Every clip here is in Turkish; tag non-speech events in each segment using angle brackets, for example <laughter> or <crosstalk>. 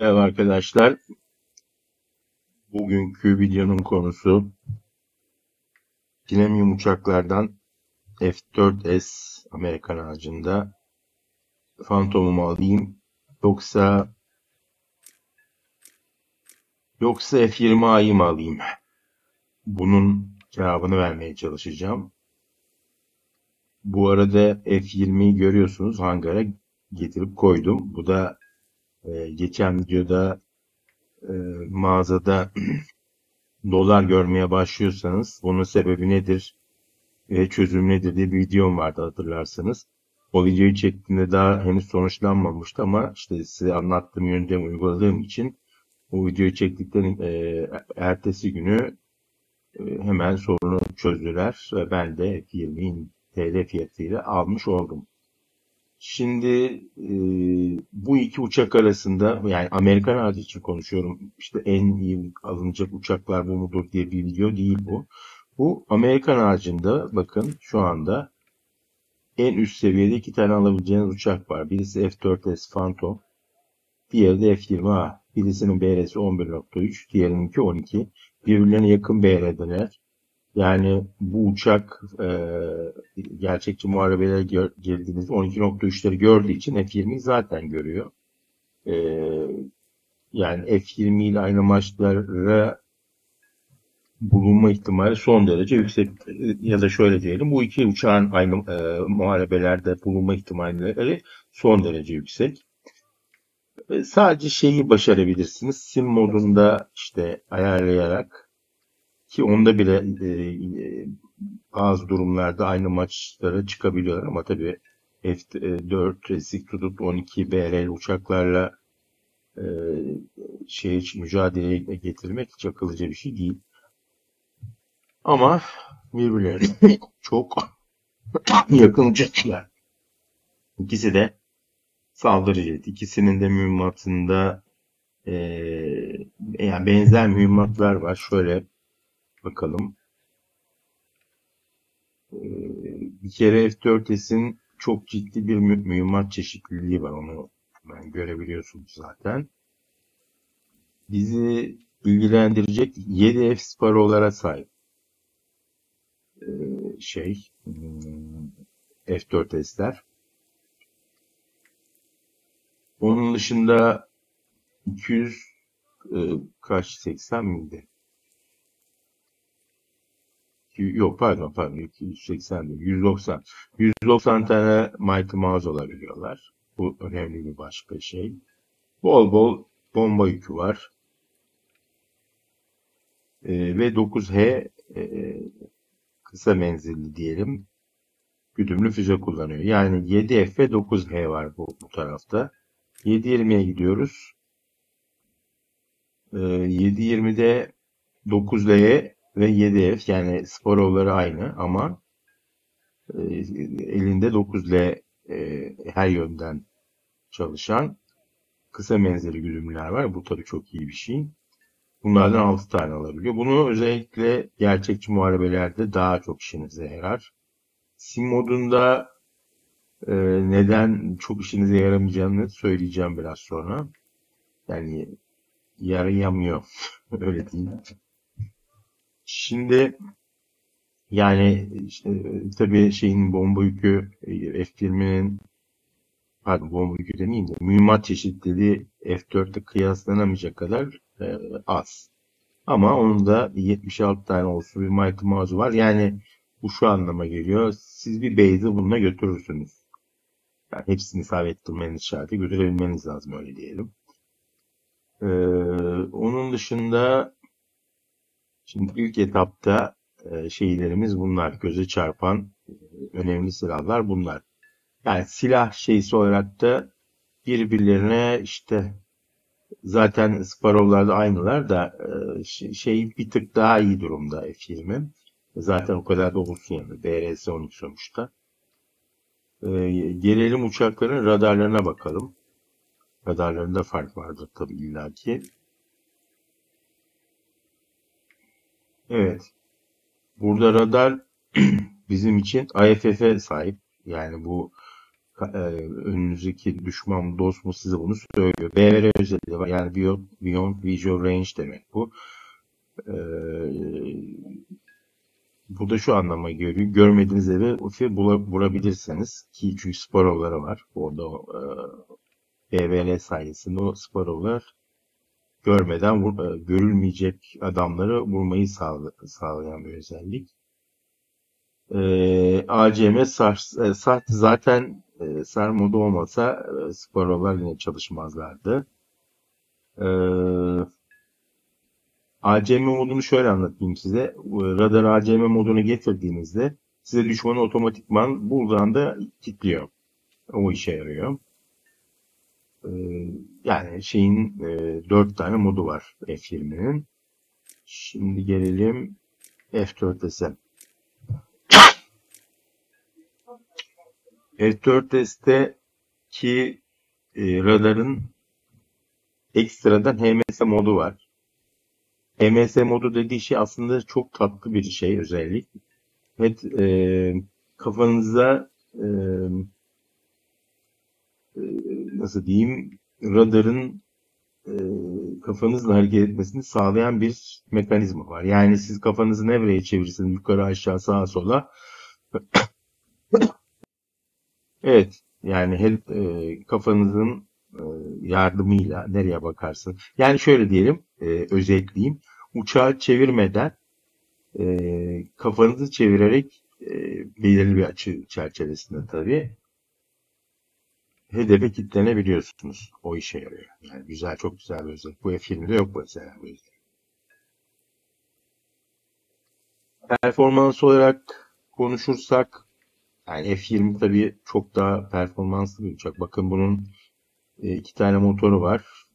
Evet arkadaşlar, bugünkü videonun konusu premium uçaklardan F-4S Amerikan ağacında Phantom'umu alayım yoksa yoksa F-20A'yı mı alayım? Bunun cevabını vermeye çalışacağım. Bu arada F-20'yi görüyorsunuz hangara getirip koydum. Bu da e, geçen videoda e, mağazada <clears throat> dolar görmeye başlıyorsanız bunun sebebi nedir ve çözüm nedir diye bir videom vardı hatırlarsanız. O videoyu çektiğimde daha henüz sonuçlanmamıştı ama işte size anlattığım yöntem uyguladığım için o videoyu çektikten e, ertesi günü e, hemen sorunu çözdüler ve ben de 20 TL fiyatıyla almış oldum. Şimdi e, bu iki uçak arasında yani Amerikan ağacı için konuşuyorum. İşte en iyi alınacak uçaklar bu mudur diye bir video değil bu. Bu Amerikan ağacında bakın şu anda en üst seviyede iki tane alabileceğiniz uçak var. Birisi F-4S Phantom. Diğeri de F-20A. Birisinin BR'si 11.3, diğerininki 12. Birbirlerine yakın BR'deler. Yani bu uçak e, gerçekçi muharebelere girdiğinizde 12.3'leri gördüğü için F-20'yi zaten görüyor. E, yani F-20 ile aynı maçlara bulunma ihtimali son derece yüksek ya da şöyle diyelim bu iki uçağın aynı e, muharebelerde bulunma ihtimalleri son derece yüksek. E, sadece şeyi başarabilirsiniz. Sim modunda işte ayarlayarak ki onda bile e, e, bazı durumlarda aynı maçlara çıkabiliyorlar ama tabii F4 resik tutup 12 BRL uçaklarla e, şey mücadeleye getirmek hiç akıllıca bir şey değil. Ama birbirlerine <laughs> çok yakın uçaklar. İkisi de saldırı jet. İkisinin de mühimmatında e, yani benzer mühimmatlar var. Şöyle bakalım. Ee, bir kere F4S'in çok ciddi bir mü mühimmat çeşitliliği var. Onu ben görebiliyorsunuz zaten. Bizi ilgilendirecek 7 F Sparrow'lara sahip ee, şey hmm, F4S'ler. Onun dışında 200 e, kaç 80 miydi? Yok pardon pardon 280 değil 190 190 tane Mighty Mouse olabiliyorlar. Bu önemli bir başka şey. Bol bol bomba yükü var. Ee, ve 9H e, kısa menzilli diyelim güdümlü füze kullanıyor. Yani 7F ve 9H var bu, bu tarafta. 7.20'ye gidiyoruz. Ee, 7.20'de 9L'ye ve 7F yani Sporov'ları aynı ama e, elinde 9L e, her yönden çalışan kısa menzili güdümlüler var. Bu tabii çok iyi bir şey. Bunlardan 6 tane alabiliyor. Bunu özellikle gerçekçi muharebelerde daha çok işinize yarar. Sim modunda e, neden çok işinize yaramayacağını söyleyeceğim biraz sonra. Yani yarayamıyor. <laughs> Öyle değil. Şimdi yani işte, tabii şeyin bomba yükü F-20'nin pardon bomba yükü demeyeyim de mühimmat çeşitliliği F-4'te kıyaslanamayacak kadar e, az. Ama onun da 76 tane olsun bir Mighty Mouse var. Yani bu şu anlama geliyor. Siz bir base'i bununla götürürsünüz. Yani hepsini isabet ettirmeniz şartı götürebilmeniz lazım öyle diyelim. Ee, onun dışında Şimdi ilk etapta e, şeylerimiz bunlar. Göze çarpan e, önemli silahlar bunlar. Yani silah şeysi olarak da birbirlerine işte zaten Sparrow'larda aynılar da e, şey bir tık daha iyi durumda F-20. Zaten o kadar da olsun yani. BRS-12 sonuçta. Gelelim uçakların radarlarına bakalım. Radarlarında fark vardır tabii illaki. Evet. Burada radar <clears throat> bizim için IFF'e sahip. Yani bu e, önünüzdeki düşman dost mu size bunu söylüyor. BVR özelliği var. Yani Beyond, Beyond Visual Range demek bu. E, bu da şu anlama geliyor. Görmediğiniz evi bulabilirsiniz. Ki çünkü Sparrow'ları var. Orada e, BVL sayesinde o Sparrow'lar görmeden e, görülmeyecek adamları vurmayı sağla, sağlayan bir özellik. E, ACM e, SAR zaten e, SAR modu olmasa e, Sparrow'lar yine çalışmazlardı. E, ACM modunu şöyle anlatayım size. Radar ACM modunu getirdiğinizde size düşmanı otomatikman buradan da kilitliyor. O işe yarıyor. Yani şeyin e, 4 tane modu var F20'nin. Şimdi gelelim F4S'e. <coughs> F4S'teki e, radarın ekstradan HMS modu var. HMS modu dediği şey aslında çok tatlı bir şey özellik. Evet, e, kafanıza e, e, nasıl diyeyim radarın e, kafanızla hareket etmesini sağlayan bir mekanizma var. Yani siz kafanızı nereye çevirirsiniz yukarı aşağı sağa sola <coughs> evet yani her, e, kafanızın e, yardımıyla nereye bakarsın. Yani şöyle diyelim e, özetleyeyim. Uçağı çevirmeden e, kafanızı çevirerek e, belirli bir açı çerçevesinde tabii hedefe kilitlenebiliyorsunuz. O işe yarıyor. Yani güzel, çok güzel bir özellik. Bu F20'de yok mesela bu yüzden. Performans olarak konuşursak yani F20 tabii çok daha performanslı bir uçak. Bakın bunun e, iki tane motoru var.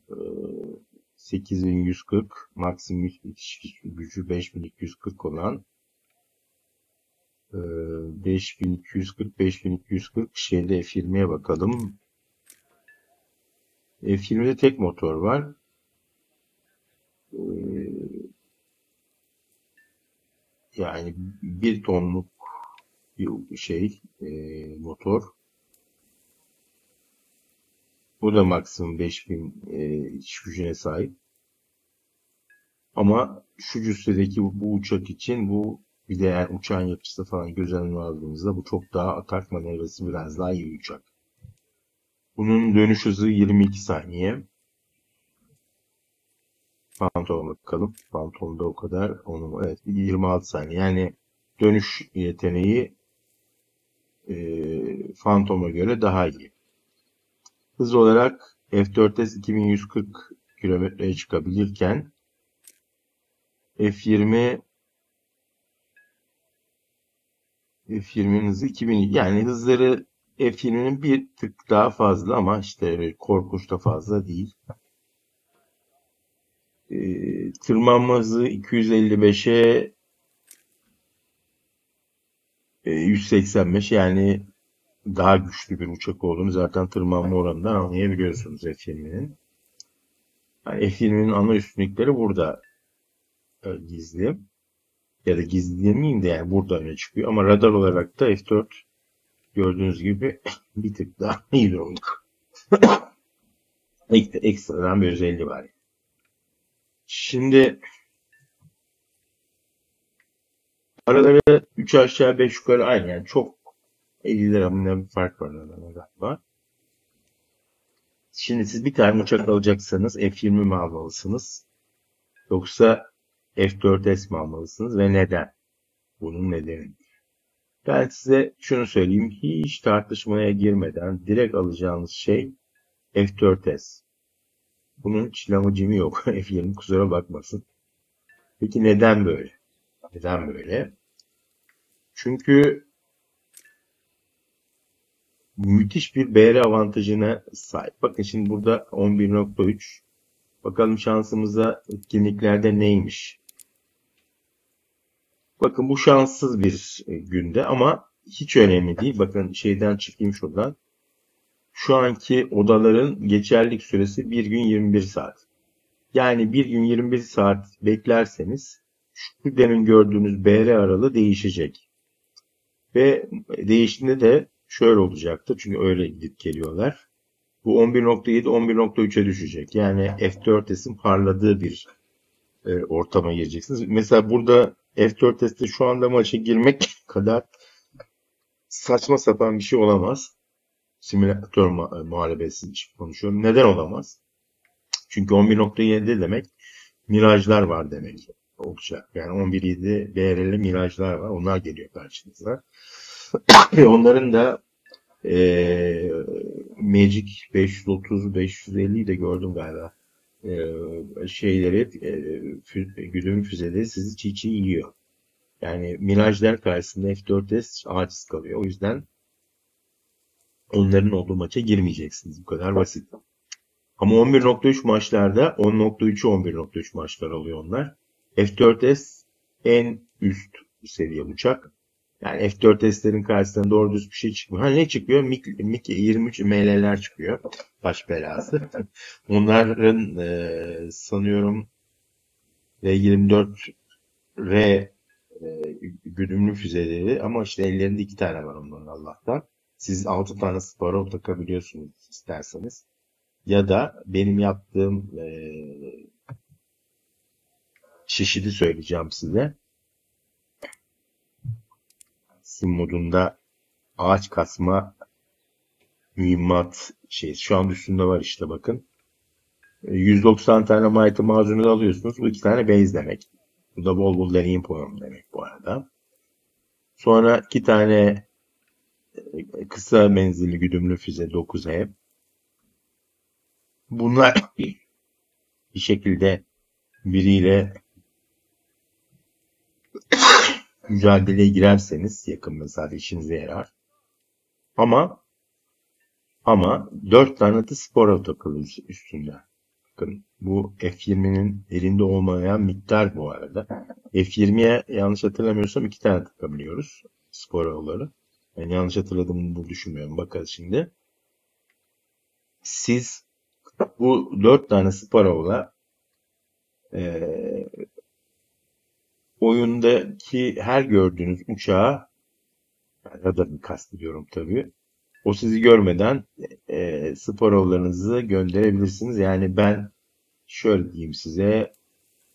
8140 e, maksimum gücü 5240 olan 5240 5240 şeyde F20'ye bakalım. F20'de tek motor var. Ee, yani bir tonluk bir şey e, motor. Bu da maksimum 5000 e, iç gücüne sahip. Ama şu cüssedeki bu, bu uçak için bu bir de yani uçağın yapısı falan göz önüne aldığımızda bu çok daha atak manevrası biraz daha iyi uçak. Bunun dönüş hızı 22 saniye. Phantom'a bakalım. Phantom'da o kadar. Onun, evet 26 saniye. Yani dönüş yeteneği e, Phantom'a göre daha iyi. Hız olarak F4S 2140 kilometreye çıkabilirken F20 F20'nin hızı 2000 yani hızları F20'nin bir tık daha fazla ama işte korkunç da fazla değil. Ee, tırmanma hızı 255'e 185 yani daha güçlü bir uçak olduğunu zaten tırmanma oranından anlayabiliyorsunuz F20'nin. Yani F20'nin ana üstünlükleri burada e, gizli. Ya da gizli demeyeyim de yani burada öne çıkıyor. Ama radar olarak da F4 gördüğünüz gibi <clears throat> bir tık daha <laughs> iyi durumda. <clears throat> Ekstradan bir özelliği var. Şimdi araları 3 aşağı 5 yukarı aynı yani çok 50 lira bir fark var aralarında galiba. Şimdi siz bir tane uçak alacaksanız F20 mi almalısınız? Yoksa F4S mi almalısınız ve neden? Bunun nedeni. Ben size şunu söyleyeyim. Hiç tartışmaya girmeden direkt alacağınız şey F4S. Bunun çilamıcımı yok. <laughs> F20 kusura bakmasın. Peki neden böyle? Neden böyle? Çünkü müthiş bir BR avantajına sahip. Bakın şimdi burada 11.3. Bakalım şansımıza etkinliklerde neymiş? Bakın bu şanssız bir e, günde ama hiç önemli değil. Bakın şeyden çıkayım şuradan. Şu anki odaların geçerlik süresi 1 gün 21 saat. Yani 1 gün 21 saat beklerseniz şu demin gördüğünüz BR aralığı değişecek. Ve değiştiğinde de şöyle olacaktır. Çünkü öyle gidip geliyorlar. Bu 11.7 11.3'e düşecek. Yani F4S'in parladığı bir e, ortama gireceksiniz. Mesela burada F4S'te şu anda maça girmek <laughs> kadar saçma sapan bir şey olamaz. Simülatör mu- muharebesi için konuşuyorum. Neden olamaz? Çünkü 11.7 demek mirajlar var demek olacak. Yani 11.7 BRL mirajlar var. Onlar geliyor karşınıza. <clears throat> Onların da e, Magic 530 550 de gördüm galiba. E, şeyleri e, güdüm füzeleri sizi çiğ çiğ yiyor. Yani mirajlar karşısında F4S aciz kalıyor. O yüzden onların olduğu maça girmeyeceksiniz. Bu kadar basit. Ama 11.3 maçlarda 10.3'ü 11.3 maçlar alıyor onlar. F4S en üst seviye uçak. Yani F4S'lerin karşısında doğru düz bir şey çıkmıyor. Ha ne çıkıyor? MiG, MiG 23 ML'ler çıkıyor. Baş belası. <laughs> Onların e, sanıyorum V24R e, güdümlü füzeleri ama işte ellerinde iki tane var onların Allah'tan. Siz altı tane Sparrow takabiliyorsunuz isterseniz. Ya da benim yaptığım e, çeşidi söyleyeceğim size. Sim modunda ağaç kasma mühimmat şey şu an üstünde var işte bakın. 190 tane Mighty Mazun'u alıyorsunuz. Bu iki tane base demek. Bu da bol bol deneyim puanı demek bu arada. Sonra iki tane kısa menzilli güdümlü füze 9E. Bunlar <coughs> bir şekilde biriyle mücadeleye girerseniz yakın mesafe işinize yarar. Ama ama 4 tane de spor takılı üstünde. Bakın bu F20'nin elinde olmayan miktar bu arada. F20'ye yanlış hatırlamıyorsam 2 tane takabiliyoruz spor avları. Yani yanlış hatırladığımı bu düşünmüyorum. Bakarız şimdi. Siz bu 4 tane spor avla e, oyundaki her gördüğünüz uçağa radarını kastediyorum tabii. O sizi görmeden e, Sparov'larınızı gönderebilirsiniz. Yani ben şöyle diyeyim size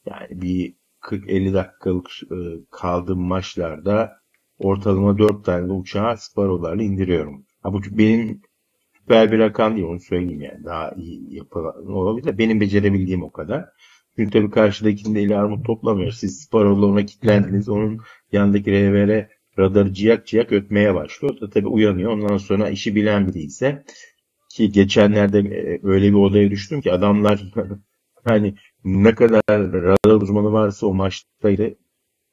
yani bir 40-50 dakikalık e, kaldığım maçlarda ortalama 4 tane de uçağı Sparov'larla indiriyorum. Ha, bu benim süper bir rakam değil onu söyleyeyim yani. Daha iyi yapılan olabilir. Benim becerebildiğim o kadar. Çünkü tabii karşıdakinde eli armut toplamıyor. Siz Sparrow'la ona kilitlendiniz. Onun yanındaki RVR radarı ciyak ciyak ötmeye başlıyor. O da tabii uyanıyor. Ondan sonra işi bilen biri ise ki geçenlerde e, öyle bir odaya düştüm ki adamlar <laughs> hani ne kadar radar uzmanı varsa o maçtaydı.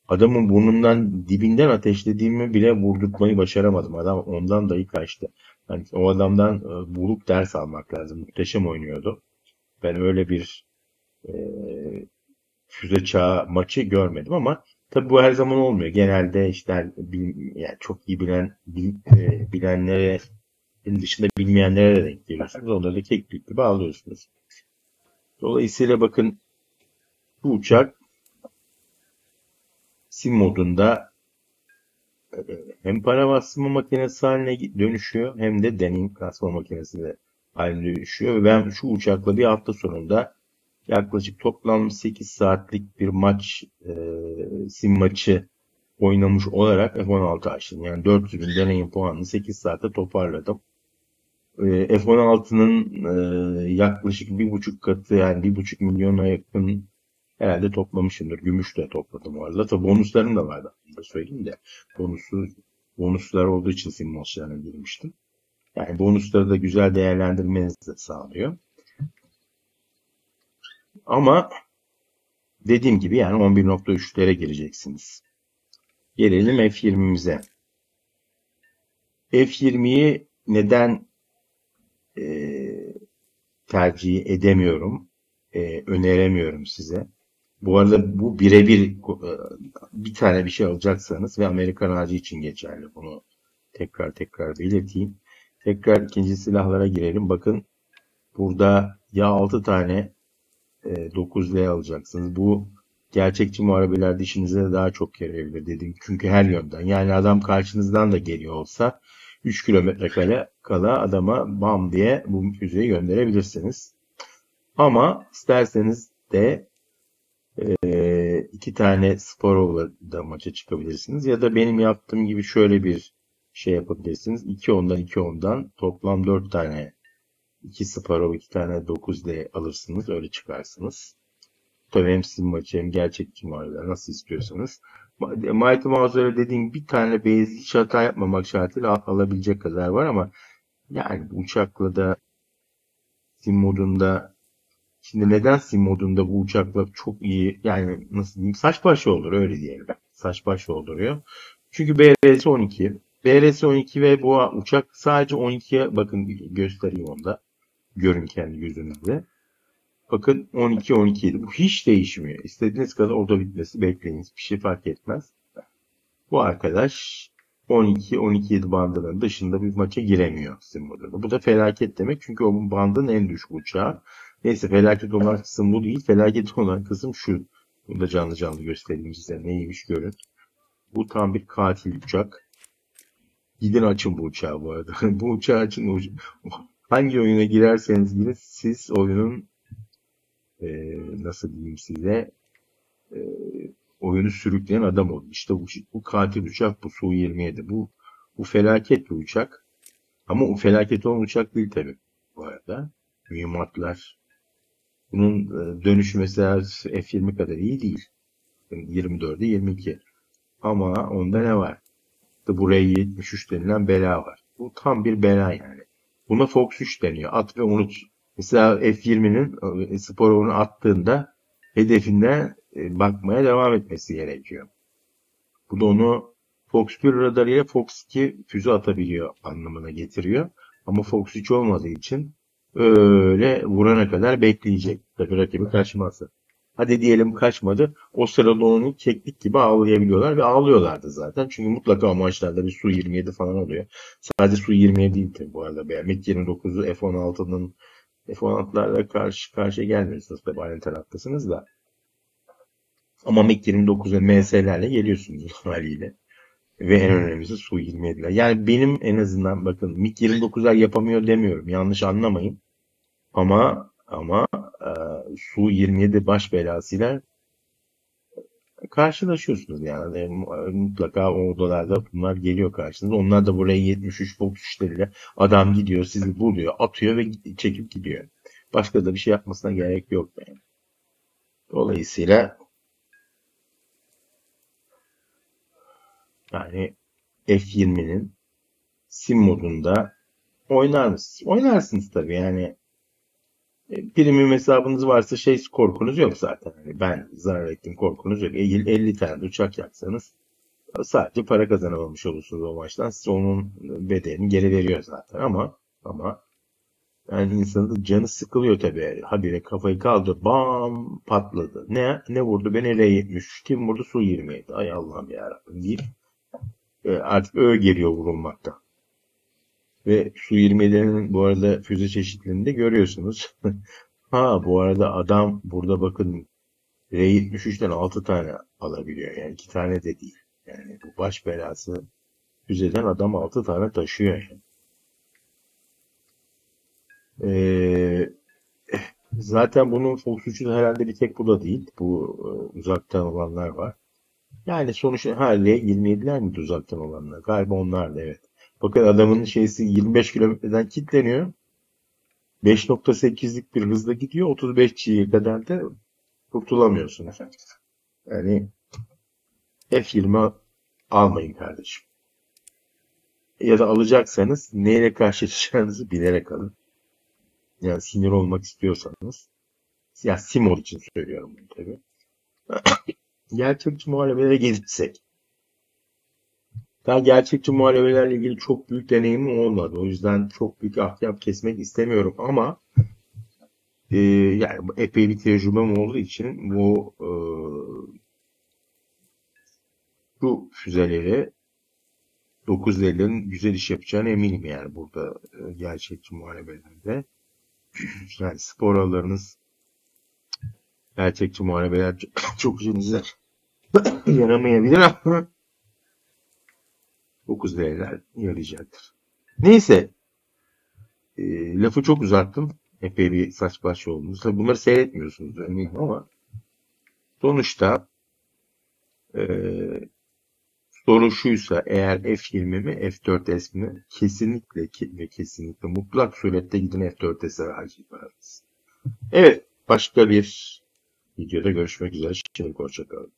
Adamın burnundan dibinden ateşlediğimi bile vurdurtmayı başaramadım. Adam ondan dahi kaçtı. Yani o adamdan e, bulup ders almak lazım. Muhteşem oynuyordu. Ben öyle bir füze çağı maçı görmedim ama tabi bu her zaman olmuyor. Genelde işte yani çok iyi bilen bil, e, bilenlere dışında bilmeyenlere de denk geliyorsunuz. Onları da kek gibi alıyorsunuz. Dolayısıyla bakın bu uçak sim modunda hem para basma makinesi haline dönüşüyor hem de deneyim kasma makinesi de haline dönüşüyor. Ve ben şu uçakla bir hafta sonunda yaklaşık toplam 8 saatlik bir maç e, sim maçı oynamış olarak F-16 açtım. Yani 400 bin deneyim puanını 8 saatte toparladım. E, F-16'nın e, yaklaşık bir buçuk katı yani bir buçuk milyona yakın herhalde toplamışımdır. Gümüş de topladım o arada. Tabi bonuslarım da vardı. Bunu söyleyeyim de. Bonusu, bonuslar olduğu için sim maçlarına girmiştim. Yani bonusları da güzel değerlendirmenizi de sağlıyor. Ama dediğim gibi yani 11.3'lere gireceksiniz. Gelelim F20'mize. F20'yi neden e, tercih edemiyorum, e, öneremiyorum size. Bu arada bu birebir e, bir tane bir şey alacaksanız ve Amerikan ağacı için geçerli. Bunu tekrar tekrar belirteyim. Tekrar ikinci silahlara girelim. Bakın burada ya 6 tane 9L e, alacaksınız. Bu gerçekçi muharebelerde işinize daha çok yarayabilir dedim. Çünkü her yönden. Yani adam karşınızdan da geliyor olsa 3 kilometre kala, kala adama bam diye bu füzeyi gönderebilirsiniz. Ama isterseniz de e, iki tane Sparov'la da maça çıkabilirsiniz. Ya da benim yaptığım gibi şöyle bir şey yapabilirsiniz. 2 ondan 2 ondan toplam 4 tane 2 Sparrow 2 tane 9 d alırsınız. Öyle çıkarsınız. Tabii hem sizin maçı hem gerçekçi muharebeler nasıl istiyorsanız. Mighty Mouse'lara dediğim bir tane base hiç hata yapmamak şartıyla alabilecek kadar var ama yani uçakla da sim modunda şimdi neden sim modunda bu uçakla çok iyi yani nasıl diyeyim saç başı olur öyle diyelim. Saç başı olduruyor. Çünkü BRS 12 BRS 12 ve bu uçak sadece 12'ye bakın göstereyim onda. Görün kendi gözünüzle. Bakın 12 12 idi. Bu hiç değişmiyor. İstediğiniz kadar orada bitmesi bekleyiniz. Bir şey fark etmez. Bu arkadaş 12 12 bandının dışında bir maça giremiyor Simbo'da. Bu da felaket demek. Çünkü o bandın en düşük uçağı. Neyse felaket olan kısım bu değil. Felaket olan kısım şu. Bunu da canlı canlı göstereyim size. Neymiş görün. Bu tam bir katil uçak. Gidin açın bu uçağı bu arada. <laughs> bu uçağı açın. Hangi oyuna girerseniz girin siz oyunun e, nasıl diyeyim size e, oyunu sürükleyen adam oldu. İşte bu, bu katil uçak bu Su-27. Bu, bu felaket bir uçak. Ama o felaket olan uçak değil tabi bu arada. Mühimmatlar. Bunun e, dönüşü mesela F-20 kadar iyi değil. 24'e 22. Ama onda ne var? İşte buraya 73 denilen bela var. Bu tam bir bela yani. Buna Fox 3 deniyor. At ve unut. Mesela F20'nin e, Sporov'unu attığında hedefinde e, bakmaya devam etmesi gerekiyor. Bu da onu Fox 1 radarı ile Fox 2 füze atabiliyor anlamına getiriyor. Ama Fox 3 olmadığı için öyle vurana kadar bekleyecek. Tabii rakibi kaçmazsa. Hadi diyelim kaçmadı. O sırada onu keklik gibi ağlayabiliyorlar ve ağlıyorlardı zaten. Çünkü mutlaka maçlarda bir Su-27 falan oluyor. Sadece Su-27 değil tabii bu arada. MiG-29'u F-16'nın F-16'larla karşı karşıya gelmiyorsunuz tabii aynı taraftasınız da. Ama MiG-29 ve MS'lerle geliyorsunuz haliyle. Ve en önemlisi Su-27'ler. Yani benim en azından bakın MiG-29'lar yapamıyor demiyorum. Yanlış anlamayın. Ama ama e, Su-27 baş belasıyla karşılaşıyorsunuz yani. E, mutlaka o odalarda bunlar geliyor karşınıza. Onlar da buraya 73 Fox işleriyle adam gidiyor, sizi buluyor, atıyor ve çekip gidiyor. Başka da bir şey yapmasına gerek yok yani. Dolayısıyla yani F20'nin sim modunda oynar mısınız? Oynarsınız tabii yani e, premium hesabınız varsa şey korkunuz yok zaten. Yani ben zarar ettim korkunuz yok. 50, 50 tane uçak yaksanız sadece para kazanamamış olursunuz o maçtan. Size onun bedelini geri veriyor zaten ama ama yani insanın canı sıkılıyor tabii. Habire kafayı kaldı. Bam patladı. Ne ne vurdu? Beni R70. Kim vurdu? Su 27. Ay Allah'ım yarabbim deyip e, artık öğ geliyor vurulmakta. Ve Su-27'nin bu arada füze çeşitliliğini de görüyorsunuz. <laughs> ha bu arada adam burada bakın R-73'ten 6 tane alabiliyor. Yani 2 tane de değil. Yani bu baş belası füzeden adam 6 tane taşıyor. Yani. Ee, zaten bunun Fox 3'ün herhalde bir tek bu da değil. Bu e, uzaktan olanlar var. Yani sonuçta ha R27'ler mi uzaktan olanlar? Galiba onlar da evet. Bakın adamın şeysi 25 kilometreden kilitleniyor. 5.8'lik bir hızla gidiyor. 35 G'ye kadar da kurtulamıyorsun efendim. Yani F20 almayın kardeşim. Ya da alacaksanız neyle karşılaşacağınızı bilerek alın. Yani sinir olmak istiyorsanız. Ya Simol için söylüyorum bunu tabii. <clears throat> Gerçekçi muharebelere gelirsek. Daha gerçekçi muharebelerle ilgili çok büyük deneyimim olmadı. O yüzden çok büyük ahkam kesmek istemiyorum ama e, yani epey bir tecrübem olduğu için bu e, bu füzeleri 950'lerin güzel iş yapacağına eminim yani burada e, gerçekçi muharebelerde. <clears throat> yani spor alanlarınız gerçekçi muharebeler çok <coughs> işinize <coughs> yaramayabilir ama 9 değerler yarayacaktır. Neyse e, lafı çok uzattım. Epey bir saç baş oldunuz. Tabii bunları seyretmiyorsunuz eminim ama sonuçta e, soru şuysa eğer F20 mi F4S mi kesinlikle ve kesinlikle mutlak surette gidin F4S'e harcayın. Evet başka bir videoda görüşmek üzere. Şimdilik hoşçakalın.